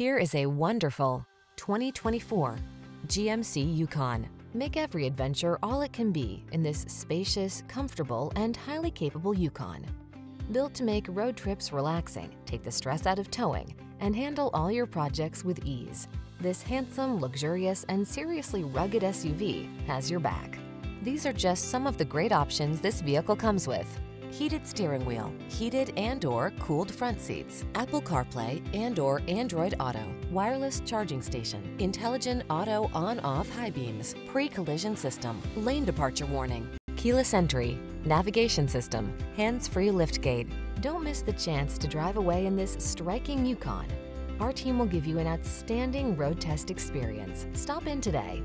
Here is a wonderful 2024 GMC Yukon. Make every adventure all it can be in this spacious, comfortable, and highly capable Yukon. Built to make road trips relaxing, take the stress out of towing, and handle all your projects with ease, this handsome, luxurious, and seriously rugged SUV has your back. These are just some of the great options this vehicle comes with heated steering wheel, heated and or cooled front seats, Apple CarPlay and or Android Auto, wireless charging station, intelligent auto on-off high beams, pre-collision system, lane departure warning, keyless entry, navigation system, hands-free liftgate. Don't miss the chance to drive away in this striking Yukon. Our team will give you an outstanding road test experience. Stop in today.